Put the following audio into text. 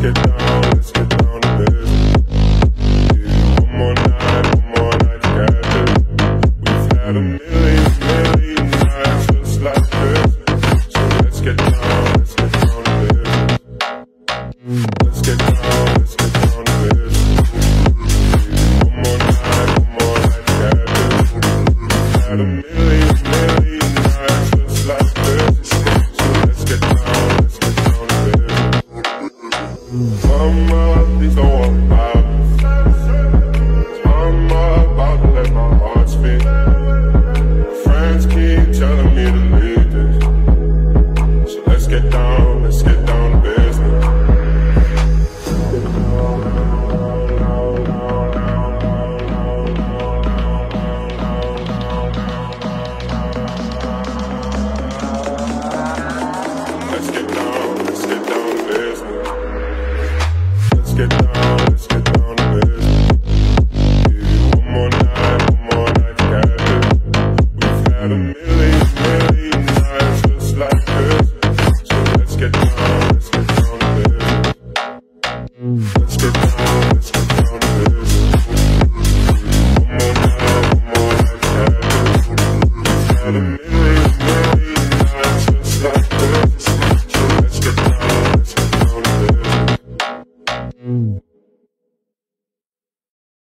get down, let's get down to business. One more night, one more night. We've had a million. Mama, please don't Mm.